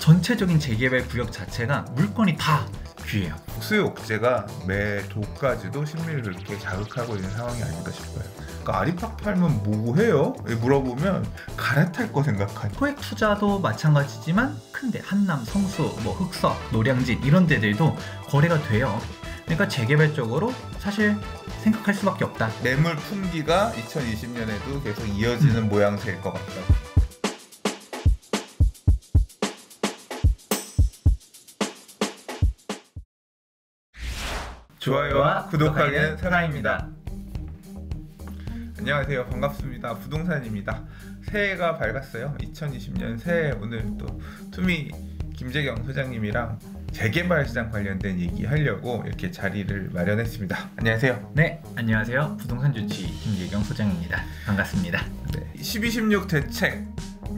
전체적인 재개발 구역 자체가 물건이 다 귀해요. 수요 억제가 매 도까지도 심리를 그렇게 자극하고 있는 상황이 아닌가 싶어요. 그러니까 아리팍 팔면 뭐 해요? 물어보면 갈아탈 거 생각하니. 소액 투자도 마찬가지지만 큰데 한남, 성수, 뭐 흑석, 노량진 이런 데들도 거래가 돼요. 그러니까 재개발적으로 사실 생각할 수밖에 없다. 매물 품기가 2020년에도 계속 이어지는 모양새일 것 같다 좋아요와 구독하기는 사랑입니다. 안녕하세요. 반갑습니다. 부동산입니다. 새해가 밝았어요. 2020년 새해 오늘 또 투미 김재경 소장님이랑 재개발 시장 관련된 얘기 하려고 이렇게 자리를 마련했습니다. 안녕하세요. 네, 안녕하세요. 부동산 주치 김재경 소장입니다. 반갑습니다. 네, 12, 16 대책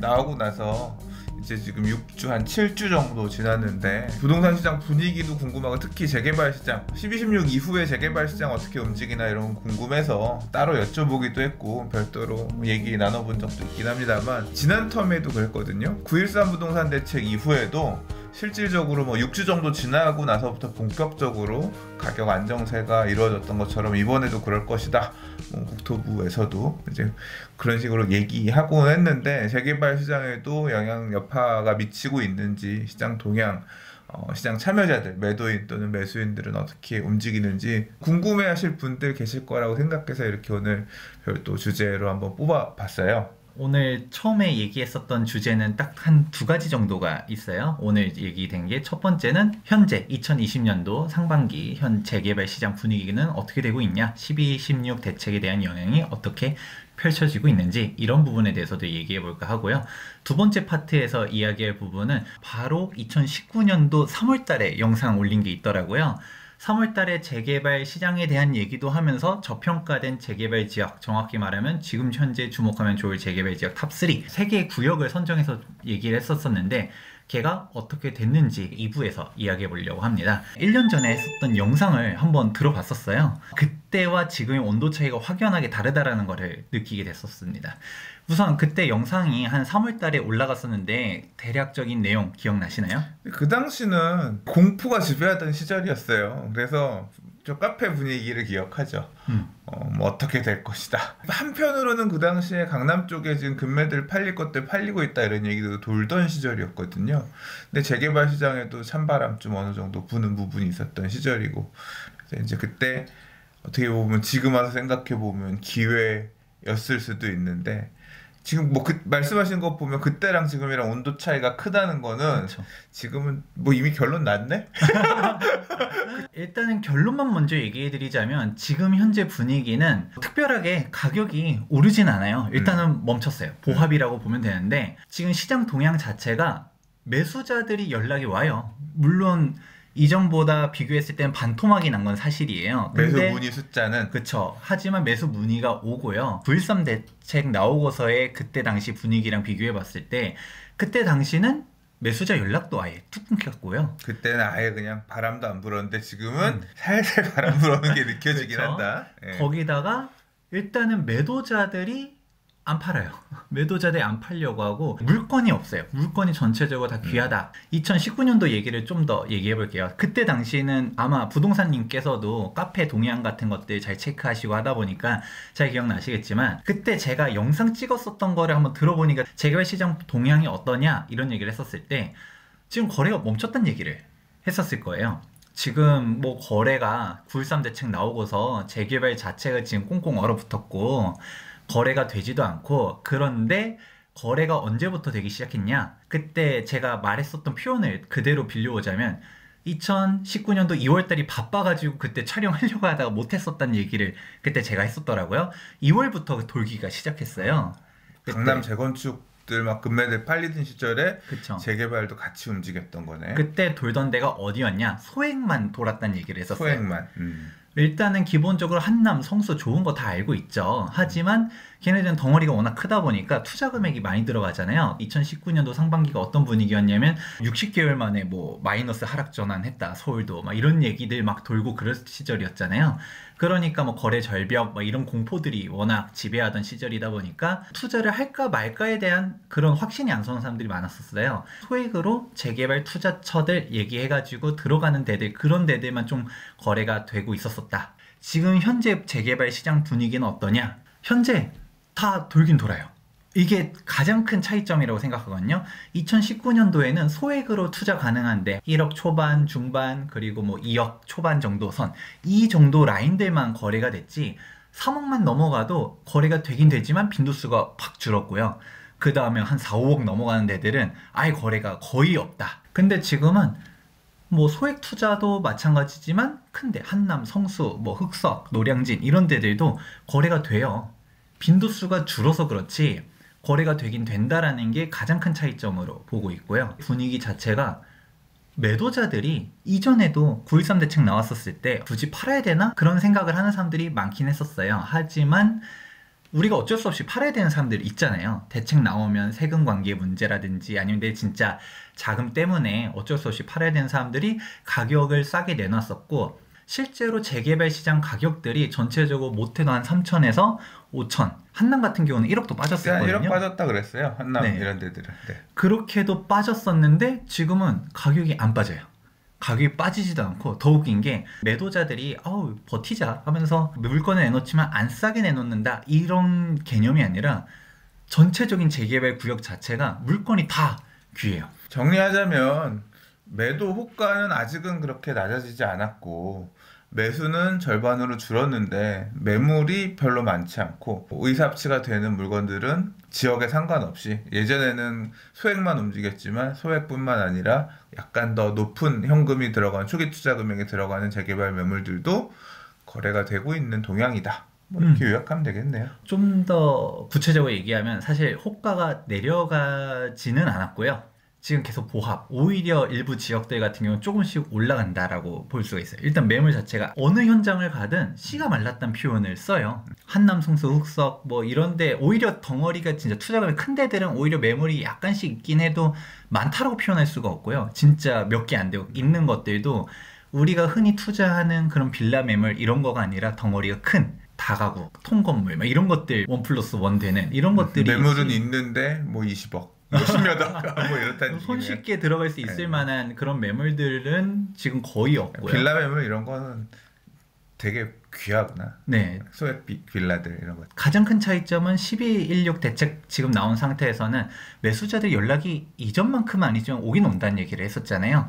나오고 나서 이제 지금 6주 한 7주 정도 지났는데 부동산 시장 분위기도 궁금하고 특히 재개발 시장 12, 16 이후에 재개발 시장 어떻게 움직이나 이런 거 궁금해서 따로 여쭤보기도 했고 별도로 얘기 나눠본 적도 있긴 합니다만 지난 텀에도 그랬거든요. 9.13 부동산 대책 이후에도 실질적으로 뭐 6주 정도 지나고 나서부터 본격적으로 가격 안정세가 이루어졌던 것처럼 이번에도 그럴 것이다. 뭐 국토부에서도 이제 그런 식으로 얘기하고 했는데 재개발 시장에도 영향 여파가 미치고 있는지 시장 동향 어, 시장 참여자들, 매도인 또는 매수인들은 어떻게 움직이는지 궁금해하실 분들 계실 거라고 생각해서 이렇게 오늘 별도 주제로 한번 뽑아봤어요. 오늘 처음에 얘기했었던 주제는 딱 한 두 가지 정도가 있어요. 오늘 얘기된 게 첫 번째는 현재 2020년도 상반기 현 재개발 시장 분위기는 어떻게 되고 있냐, 12, 16 대책에 대한 영향이 어떻게 펼쳐지고 있는지 이런 부분에 대해서도 얘기해 볼까 하고요. 두 번째 파트에서 이야기할 부분은 바로 2019년도 3월 달에 영상 올린 게 있더라고요. 3월 달에 재개발 시장에 대한 얘기도 하면서 저평가된 재개발 지역, 정확히 말하면 지금 현재 주목하면 좋을 재개발 지역 top 3, 세 개의 구역을 선정해서 얘기를 했었었는데 걔가 어떻게 됐는지 2부에서 이야기해 보려고 합니다. 1년 전에 했었던 영상을 한번 들어봤었어요. 그 때와 지금의 온도 차이가 확연하게 다르다라는 것을 느끼게 됐었습니다. 우선 그때 영상이 한 3월 달에 올라갔었는데 대략적인 내용 기억나시나요? 그 당시는 공포가 지배하던 시절이었어요. 그래서 저 카페 분위기를 기억하죠. 음. 어, 뭐 어떻게 될 것이다. 한편으로는 그 당시에 강남 쪽에 지금 금매들 팔릴 것들 팔리고 있다 이런 얘기도 돌던 시절이었거든요. 근데 재개발 시장에도 찬바람 좀 어느 정도 부는 부분이 있었던 시절이고 이제 그때 어떻게 보면 지금 와서 생각해 보면 기회였을 수도 있는데 지금 뭐 그 말씀하신 거 보면 그때랑 지금이랑 온도 차이가 크다는 거는 그렇죠. 지금은 뭐 이미 결론 났네. 일단은 결론만 먼저 얘기해 드리자면 지금 현재 분위기는 특별하게 가격이 오르진 않아요. 일단은 음. 멈췄어요. 보합이라고 보면 되는데 지금 시장 동향 자체가 매수자들이 연락이 와요. 물론 이전보다 비교했을 때는 반토막이 난 건 사실이에요. 매수 문의 숫자는 그쵸. 하지만 매수 문의가 오고요. 9.13 대책 나오고서의 그때 당시 분위기랑 비교해 봤을 때 그때 당시는 매수자 연락도 아예 뚝 끊겼고요. 그때는 아예 그냥 바람도 안 불었는데 지금은 음. 살살 바람 불어오는 게 느껴지긴 그렇죠? 한다. 예. 거기다가 일단은 매도자들이 안 팔아요. 매도자들이 안 팔려고 하고 물건이 없어요. 물건이 전체적으로 다 귀하다. 음. 2019년도 얘기를 좀 더 얘기해 볼게요. 그때 당시에는 아마 부동산님께서도 카페 동향 같은 것들 잘 체크하시고 하다 보니까 잘 기억나시겠지만 그때 제가 영상 찍었었던 거를 한번 들어보니까 재개발 시장 동향이 어떠냐 이런 얘기를 했었을 때 지금 거래가 멈췄다는 얘기를 했었을 거예요. 지금 뭐 거래가 9.13 대책 나오고서 재개발 자체가 지금 꽁꽁 얼어붙었고 거래가 되지도 않고 그런데 거래가 언제부터 되기 시작했냐? 그때 제가 말했었던 표현을 그대로 빌려오자면 2019년도 2월달이 바빠가지고 그때 촬영하려고 하다가 못했었다는 얘기를 그때 제가 했었더라고요. 2월부터 돌기가 시작했어요. 강남 재건축들 막 금매들 팔리던 시절에 그쵸. 재개발도 같이 움직였던 거네. 그때 돌던 데가 어디였냐? 소액만 돌았다는 얘기를 했었어요. 소액만. 음. 일단은 기본적으로 한남 성수 좋은 거 다 알고 있죠. 하지만 걔네들은 덩어리가 워낙 크다 보니까 투자 금액이 많이 들어가잖아요. 2019년도 상반기가 어떤 분위기였냐면 60개월 만에 뭐 마이너스 하락 전환했다 서울도 막 이런 얘기들 막 돌고 그럴 시절이었잖아요. 그러니까 뭐 거래 절벽 막 이런 공포들이 워낙 지배하던 시절이다 보니까 투자를 할까 말까에 대한 그런 확신이 안 서는 사람들이 많았었어요. 소액으로 재개발 투자처들 얘기해가지고 들어가는 데들 그런 데들만 좀 거래가 되고 있었었다. 지금 현재 재개발 시장 분위기는 어떠냐? 현재 다 돌긴 돌아요. 이게 가장 큰 차이점이라고 생각하거든요. 2019년도에는 소액으로 투자 가능한데 1억 초반, 중반, 그리고 뭐 2억 초반 정도 선. 이 정도 라인들만 거래가 됐지 3억만 넘어가도 거래가 되긴 되지만 빈도수가 팍 줄었고요. 그 다음에 한 4, 5억 넘어가는 데들은 아예 거래가 거의 없다. 근데 지금은 뭐 소액 투자도 마찬가지지만 큰데 한남, 성수, 뭐 흑석, 노량진 이런 데들도 거래가 돼요. 빈도수가 줄어서 그렇지 거래가 되긴 된다라는 게 가장 큰 차이점으로 보고 있고요. 분위기 자체가 매도자들이 이전에도 9.13 대책 나왔었을 때 굳이 팔아야 되나? 그런 생각을 하는 사람들이 많긴 했었어요. 하지만 우리가 어쩔 수 없이 팔아야 되는 사람들 있잖아요. 대책 나오면 세금 관계 문제라든지 아니면 내 진짜 자금 때문에 어쩔 수 없이 팔아야 되는 사람들이 가격을 싸게 내놨었고 실제로 재개발 시장 가격들이 전체적으로 못해도 한 3천에서 5천. 한남 같은 경우는 1억도 빠졌었거든요. 1억 빠졌다 그랬어요. 한남 네. 이런 데들은. 네. 그렇게도 빠졌었는데 지금은 가격이 안 빠져요. 가격이 빠지지도 않고 더 웃긴 게 매도자들이 아우 버티자 하면서 물건을 내놓지만 안 싸게 내놓는다 이런 개념이 아니라 전체적인 재개발 구역 자체가 물건이 다 귀해요. 정리하자면 매도 호가는 아직은 그렇게 낮아지지 않았고 매수는 절반으로 줄었는데 매물이 별로 많지 않고 의사합치가 되는 물건들은 지역에 상관없이 예전에는 소액만 움직였지만 소액뿐만 아니라 약간 더 높은 현금이 들어간 초기 투자 금액이 들어가는 재개발 매물들도 거래가 되고 있는 동향이다. 뭐 이렇게 요약하면 되겠네요. 좀 더 구체적으로 얘기하면 사실 호가가 내려가지는 않았고요. 지금 계속 보합, 오히려 일부 지역들 같은 경우는 조금씩 올라간다라고 볼 수가 있어요. 일단 매물 자체가 어느 현장을 가든 씨가 말랐다는 표현을 써요. 한남, 성수, 흑석 뭐 이런데 오히려 덩어리가 진짜 투자금이 큰 데들은 오히려 매물이 약간씩 있긴 해도 많다라고 표현할 수가 없고요. 진짜 몇 개 안 되고 있는 것들도 우리가 흔히 투자하는 그런 빌라 매물 이런 거가 아니라 덩어리가 큰 다가구, 통건물 막 이런 것들 one plus one 되는 이런 것들이 매물은 있지. 있는데 뭐 20억, 뭐 10몇 억, 뭐 이렇다는 손쉽게 들어갈 수 있을 네. 만한 그런 매물들은 지금 거의 없고요. 빌라 매물 이런 거는 되게 귀하구나. 네. 소액 비- 빌라들 이런 거. 가장 큰 차이점은 1216 대책 지금 나온 상태에서는 매수자들 연락이 이전만큼은 아니지만 오긴 온다는 얘기를 했었잖아요.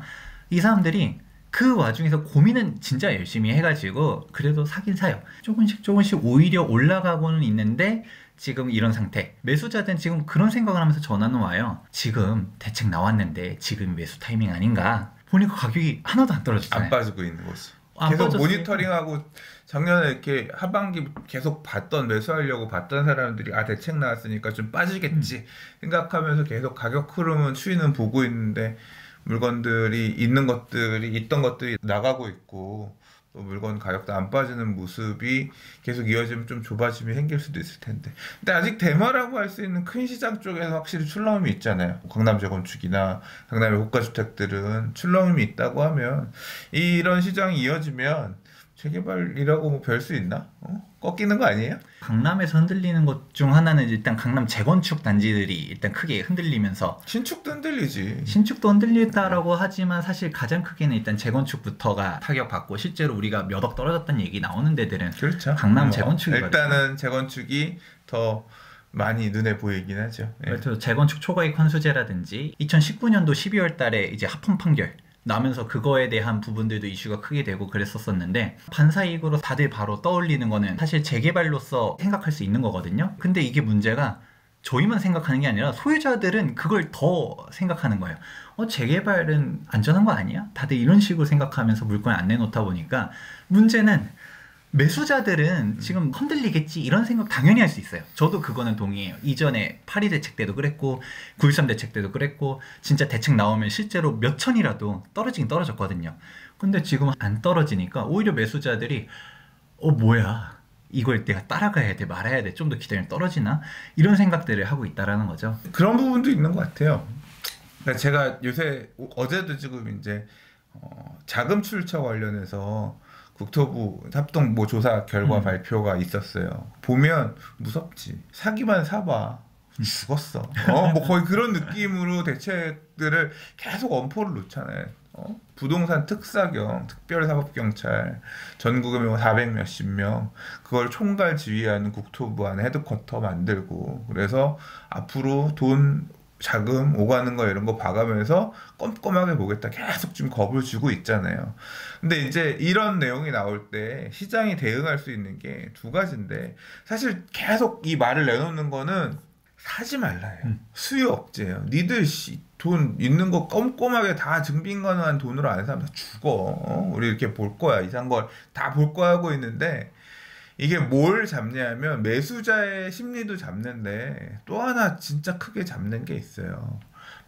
이 사람들이 그 와중에서 고민은 진짜 열심히 해가지고 그래도 사긴 사요. 조금씩 조금씩 오히려 올라가고는 있는데 지금 이런 상태. 매수자들은 지금 그런 생각을 하면서 전화는 와요. 지금 대책 나왔는데 지금 매수 타이밍 아닌가? 보니까 가격이 하나도 안 떨어졌잖아요. 안 빠지고 있는. 안 계속 빠졌으니까. 모니터링하고 작년에 이렇게 하반기 계속 봤던 매수하려고 봤던 사람들이 아 대책 나왔으니까 좀 빠지겠지 음. 생각하면서 계속 가격 흐름은 추이는 보고 있는데 물건들이 있는 것들이 있던 것들이 나가고 있고 또 물건 가격도 안 빠지는 모습이 계속 이어지면 좀 좁아짐이 생길 수도 있을 텐데 근데 아직 대마라고 할 수 있는 큰 시장 쪽에서 확실히 출렁임이 있잖아요 강남 재건축이나 강남의 고가주택들은 출렁임이 있다고 하면 이런 시장이 이어지면 재개발이라고 뭐 별 수 있나? 어? 꺾이는 거 아니에요? 강남에서 흔들리는 것 중 하나는 일단 강남 재건축 단지들이 일단 크게 흔들리면서 신축도 흔들리지. 신축도 흔들렸다라고 하지만 사실 가장 크게는 일단 재건축부터가 타격받고 실제로 우리가 몇 억 떨어졌다는 얘기 나오는 데들은 그렇죠. 강남 어, 재건축이거든요. 일단은 재건축이 더 많이 눈에 보이긴 하죠. 예. 그래서 재건축 초과이익 환수제라든지 2019년도 12월 달에 이제 하품 판결 나면서 그거에 대한 부분들도 이슈가 크게 되고 그랬었었는데 반사이익으로 다들 바로 떠올리는 거는 사실 재개발로서 생각할 수 있는 거거든요. 근데 이게 문제가 저희만 생각하는 게 아니라 소유자들은 그걸 더 생각하는 거예요. 어, 재개발은 안전한 거 아니야? 다들 이런 식으로 생각하면서 물건을 안 내놓다 보니까 문제는 매수자들은 지금 흔들리겠지 이런 생각 당연히 할 수 있어요. 저도 그거는 동의해요. 이전에 파리 대책 때도 그랬고 9.13 대책 때도 그랬고 진짜 대책 나오면 실제로 몇 천이라도 떨어지긴 떨어졌거든요. 근데 지금 안 떨어지니까 오히려 매수자들이 어 뭐야 이걸 내가 따라가야 돼 말아야 돼 좀 더 기대면 떨어지나 이런 생각들을 하고 있다라는 거죠. 그런 부분도 있는 것 같아요. 그러니까 제가 요새 어제도 지금 이제 어, 자금 출처 관련해서 국토부 합동 뭐 조사 결과 음. 발표가 있었어요. 보면 무섭지. 사기만 사봐. 죽었어. 어, 뭐 거의 그런 느낌으로 대책들을 계속 엄포를 놓잖아요. 어? 부동산 특사경, 특별사법경찰, 전국에 뭐 400 몇십 명, 그걸 총괄 지휘하는 국토부 안에 헤드쿼터 만들고, 그래서 앞으로 돈, 자금 오가는 거 이런 거 봐가면서 꼼꼼하게 보겠다. 계속 좀 겁을 주고 있잖아요. 근데 이제 이런 내용이 나올 때 시장이 대응할 수 있는 게 두 가지인데, 사실 계속 이 말을 내놓는 거는 사지 말라요. 음. 수요 억제예요. 니들 씨, 돈 있는 거 꼼꼼하게 다 증빙 가능한 돈으로 아는 사람 다 죽어. 어? 우리 이렇게 볼 거야. 이상 걸다 볼 거야 하고 있는데 이게 뭘 잡냐면 매수자의 심리도 잡는데 또 하나 진짜 크게 잡는 게 있어요.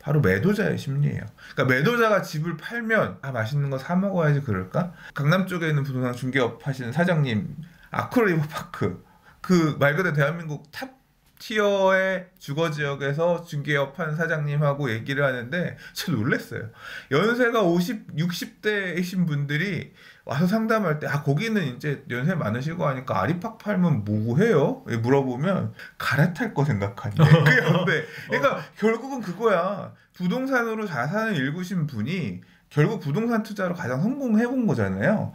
바로 매도자의 심리예요. 그러니까 매도자가 집을 팔면 아 맛있는 거 사 먹어야지 그럴까? 강남 쪽에 있는 부동산 중개업 하시는 사장님 아크로리버파크 그 말 그대로 대한민국 top tier의 주거 지역에서 중개업 한 사장님하고 얘기를 하는데 진짜 놀랐어요. 연세가 50, 60대이신 분들이 와서 상담할 때 아 거기는 이제 연세 많으시고 하니까 아리팍 팔면 뭐 해요? 물어보면 갈아탈 거 생각한대. 그 옆에. 그러니까 결국은 그거야. 부동산으로 자산을 일구신 분이 결국 부동산 투자로 가장 성공해 본 거잖아요.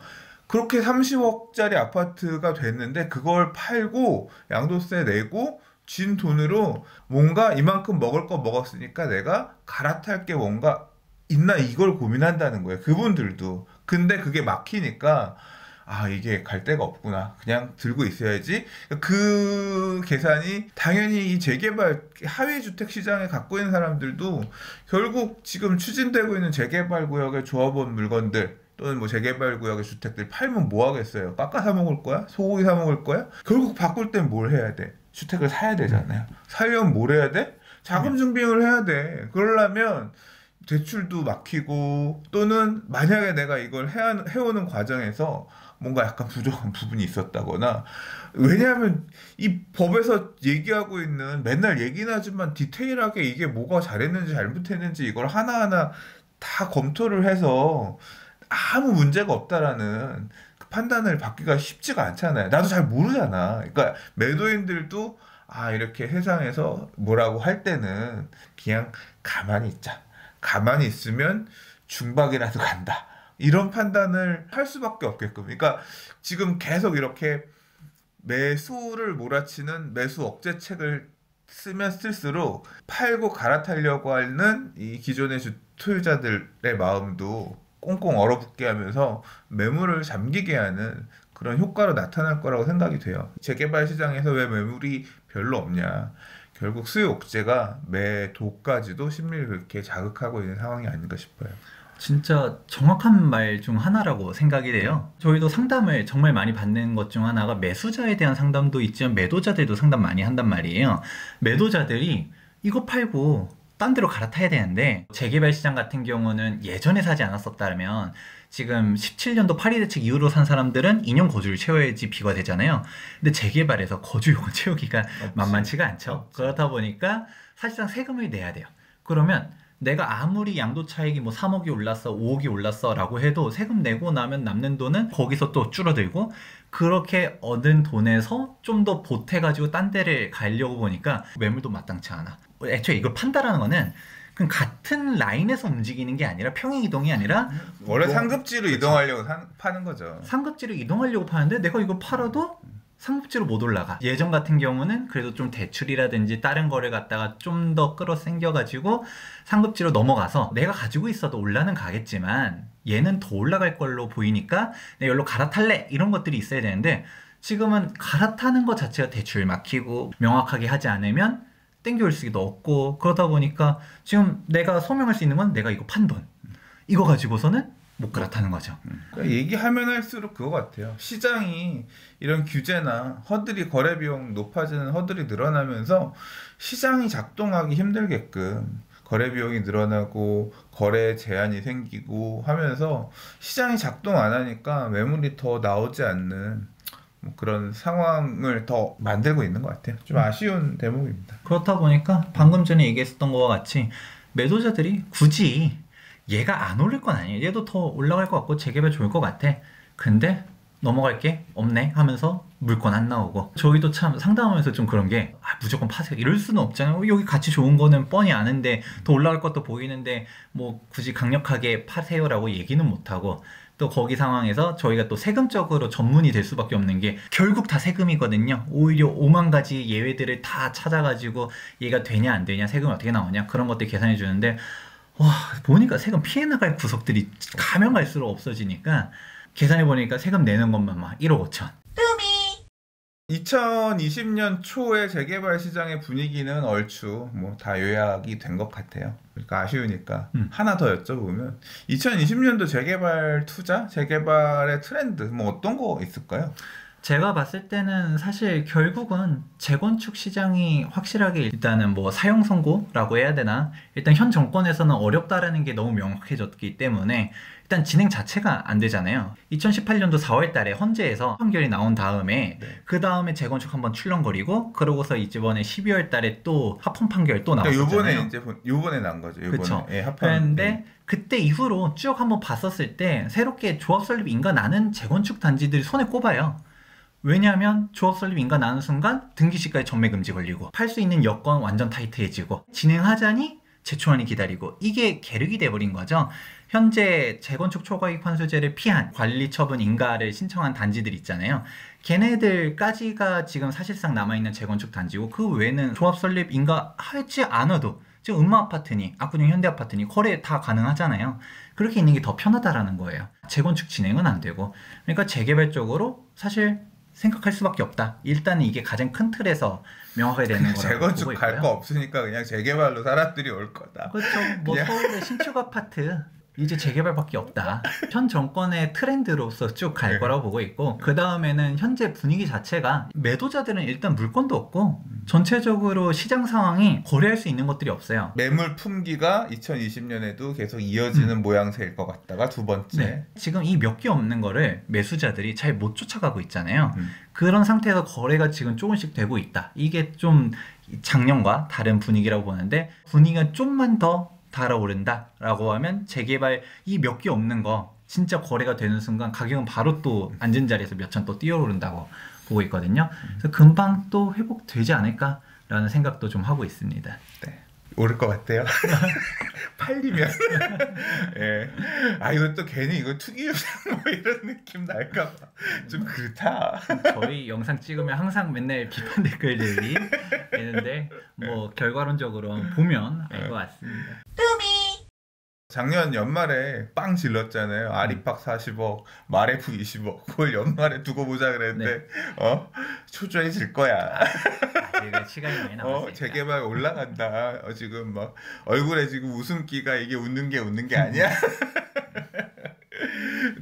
그렇게 30억짜리 아파트가 됐는데 그걸 팔고 양도세 내고 진 돈으로 뭔가 이만큼 먹을 거 먹었으니까 내가 갈아탈 게 뭔가 있나 이걸 고민한다는 거예요. 그분들도. 근데 그게 막히니까 아 이게 갈 데가 없구나. 그냥 들고 있어야지. 그 계산이 당연히 이 재개발 하위 주택 시장에 갖고 있는 사람들도 결국 지금 추진되고 있는 재개발 구역에 조합원 물건들 또는 뭐 재개발 구역의 주택들 팔면 뭐 하겠어요? 깎아 사 먹을 거야? 소고기 사 먹을 거야? 결국 바꿀 땐 뭘 해야 돼? 주택을 사야 되잖아요. 살려면 뭘 해야 돼? 자금 증빙을 해야 돼. 그러려면 대출도 막히고 또는 만약에 내가 이걸 해야, 해오는 과정에서 뭔가 약간 부족한 부분이 있었다거나 왜냐하면 이 법에서 얘기하고 있는 맨날 얘기는 하지만 디테일하게 이게 뭐가 잘했는지 잘못했는지 이걸 하나하나 다 검토를 해서 아무 문제가 없다라는 그 판단을 받기가 쉽지가 않잖아요. 나도 잘 모르잖아. 그러니까 매도인들도 아 이렇게 세상에서 뭐라고 할 때는 그냥 가만히 있자. 가만히 있으면 중박이라도 간다. 이런 판단을 할 수밖에 없게끔. 그러니까 지금 계속 이렇게 매수를 몰아치는 매수 억제책을 쓰면 쓸수록 팔고 갈아타려고 하는 이 기존의 주 투자자들의 마음도 꽁꽁 얼어붙게 하면서 매물을 잠기게 하는 그런 효과로 나타날 거라고 생각이 돼요. 재개발 시장에서 왜 매물이 별로 없냐. 결국 수요 억제가 매도까지도 심리를 그렇게 자극하고 있는 상황이 아닌가 싶어요. 진짜 정확한 말 중 하나라고 생각이 돼요. 저희도 상담을 정말 많이 받는 것 중 하나가 매수자에 대한 상담도 있지만 매도자들도 상담 많이 한단 말이에요. 매도자들이 이거 팔고 딴 데로 갈아타야 되는데 재개발 시장 같은 경우는 예전에 사지 않았었다면 지금 17년도 파리 대책 이후로 산 사람들은 2년 거주를 채워야지 비가 되잖아요. 근데 재개발에서 거주 요건 채우기가 만만치가 않죠. 없지. 그렇다 보니까 사실상 세금을 내야 돼요. 그러면 내가 아무리 양도 차익이 뭐 3억이 올랐어, 5억이 올랐어 라고 해도 세금 내고 나면 남는 돈은 거기서 또 줄어들고 그렇게 얻은 돈에서 좀 더 보태가지고 딴 데를 가려고 보니까 매물도 마땅치 않아. 애초에 이걸 판다라는 거는 그냥 같은 라인에서 움직이는 게 아니라 평행 이동이 아니라 원래 뭐- 상급지로 이동하려고 산- 파는 거죠. 상급지로 이동하려고 파는데 내가 이거 팔아도 상급지로 못 올라가. 예전 같은 경우는 그래도 좀 대출이라든지 다른 거를 갖다가 좀 더 끌어당겨가지고 상급지로 넘어가서 내가 가지고 있어도 올라는 가겠지만 얘는 더 올라갈 걸로 보이니까 내가 여기로 갈아탈래 이런 것들이 있어야 되는데 지금은 갈아타는 것 자체가 대출 막히고 명확하게 하지 않으면 땡겨올 수도 없고 그러다 보니까 지금 내가 소명할 수 있는 건 내가 이거 판 돈. 이거 가지고서는 못 갈아타는 거죠. 그러니까 얘기하면 할수록 그거 같아요. 시장이 이런 규제나 허들이 거래 비용 높아지는 허들이 늘어나면서 시장이 작동하기 힘들게끔 거래 비용이 늘어나고 거래 제한이 생기고 하면서 시장이 작동 안 하니까 매물이 더 나오지 않는 뭐 그런 상황을 더 만들고 있는 것 같아요. 좀 아쉬운 대목입니다. 그렇다 보니까 방금 전에 얘기했었던 것과 같이 매도자들이 굳이 얘가 안 올릴 건 아니에요. 얘도 더 올라갈 것 같고 재개발 좋을 것 같아. 근데 넘어갈 게 없네 하면서 물건 안 나오고 저희도 참 상담하면서 좀 그런 게 아, 무조건 파세요 이럴 수는 없잖아요 여기 가치 좋은 거는 뻔히 아는데 더 올라갈 것도 보이는데 뭐 굳이 강력하게 파세요라고 얘기는 못하고 또 거기 상황에서 저희가 또 세금적으로 전문이 될 수밖에 없는 게 결국 다 세금이거든요. 오히려 오만 가지 예외들을 다 찾아가지고 얘가 되냐 안 되냐 세금이 어떻게 나오냐 그런 것들 계산해 주는데 와 보니까 세금 피해 나갈 구석들이 가면 갈수록 없어지니까 계산해 보니까 세금 내는 것만 막 1억 5천. 2020년 초에 재개발 시장의 분위기는 얼추 뭐 다 요약이 된 것 같아요. 그러니까 아쉬우니까 음. 하나 더 여쭤보면 2020년도 재개발 투자, 재개발의 트렌드 뭐 어떤 거 있을까요? 제가 봤을 때는 사실 결국은 재건축 시장이 확실하게 일단은 뭐 사용 선고라고 해야 되나 일단 현 정권에서는 어렵다라는 게 너무 명확해졌기 때문에 일단 진행 자체가 안 되잖아요. 2018년도 4월 달에 헌재에서 판결이 나온 다음에 네. 그 다음에 재건축 한번 출렁거리고 그러고서 이번에 12월 달에 또 합헌 판결 또 그러니까 나왔었잖아요. 요번에 이제 본- 요번에 난 거죠. 요번에. 예, 합판. 그런데 그때 이후로 쭉 한번 봤었을 때 새롭게 조합 설립 인가 나는 재건축 단지들이 손에 꼽아요. 왜냐하면 조합 설립 인가 나는 순간 등기시가에 전매 금지 걸리고 팔 수 있는 여건 완전 타이트해지고 진행하자니 제초안이 기다리고 이게 계륵이 돼버린 거죠. 현재 재건축 초과이익 환수제를 피한 관리 처분 인가를 신청한 단지들 있잖아요. 걔네들까지가 지금 사실상 남아있는 재건축 단지고 그 외에는 조합 설립 인가 하지 않아도 지금 음마 아파트니 압구정 현대 아파트니 거래 다 가능하잖아요. 그렇게 있는 게 더 편하다라는 거예요. 재건축 진행은 안 되고 그러니까 재개발 쪽으로 사실 생각할 수밖에 없다. 일단 이게 가장 큰 틀에서 명확하게 되는 거라고 재건축 갈. 거 없으니까 그냥 재개발로 사람들이 올 거다. 그렇죠. 뭐 서울의 신축 아파트 이제 재개발밖에 없다. 현 정권의 트렌드로서 쭉갈 네. 거라고 보고 있고 그 다음에는 현재 분위기 자체가 매도자들은 일단 물건도 없고 전체적으로 시장 상황이 거래할 수 있는 것들이 없어요. 매물 품기가 2020년에도 계속 이어지는 모양새일 것 같다가 두 번째. 음. 네. 지금 이 몇 개 없는 거를 매수자들이 잘 못 쫓아가고 있잖아요. 음. 그런 상태에서 거래가 지금 조금씩 되고 있다. 이게 좀 작년과 다른 분위기라고 보는데 분위기가 좀만 더 달아오른다 라고 하면 재개발 이 몇 개 없는 거 진짜 거래가 되는 순간 가격은 바로 또 앉은 자리에서 몇 천 또 뛰어오른다고 보고 있거든요. 그래서 금방 또 회복되지 않을까라는 생각도 좀 하고 있습니다. 오를 것 같아요. 팔리면. 예. 아 이거 또 괜히 이거 투기 유상 뭐 이런 느낌 날까봐 좀 그렇다. 저희 영상 찍으면 항상 맨날 비판 댓글들이 있는데 뭐 결과론적으로 보면 알 것 같습니다. 작년 연말에 빵 질렀잖아요. 아리팍 40억, 마레프 20억. 그걸 연말에 두고 보자 그랬는데 어 초조해 질 거야. 아직 시간이 많이 남았으니까. 어 재개발 올라간다. 어, 지금 막 얼굴에 지금 웃음기가 이게 웃는 게 웃는 게 아니야.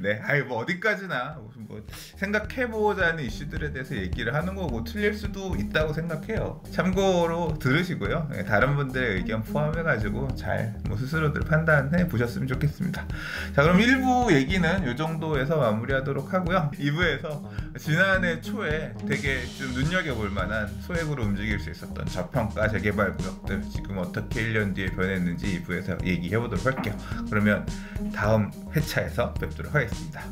네, 아이 뭐 어디까지나 뭐 생각해보자는 이슈들에 대해서 얘기를 하는 거고 틀릴 수도 있다고 생각해요. 참고로 들으시고요. 네, 다른 분들의 의견 포함해가지고 잘 뭐 스스로들 판단해 보셨으면 좋겠습니다. 자, 그럼 1부 얘기는 이 정도에서 마무리하도록 하고요. 2부에서 지난해 초에 되게 좀 눈여겨볼 만한 소액으로 움직일 수 있었던 저평가 재개발 구역들 지금 어떻게 1년 뒤에 변했는지 2부에서 얘기해 보도록 할게요. 그러면 다음 회차에서 뵙도록 하겠습니다.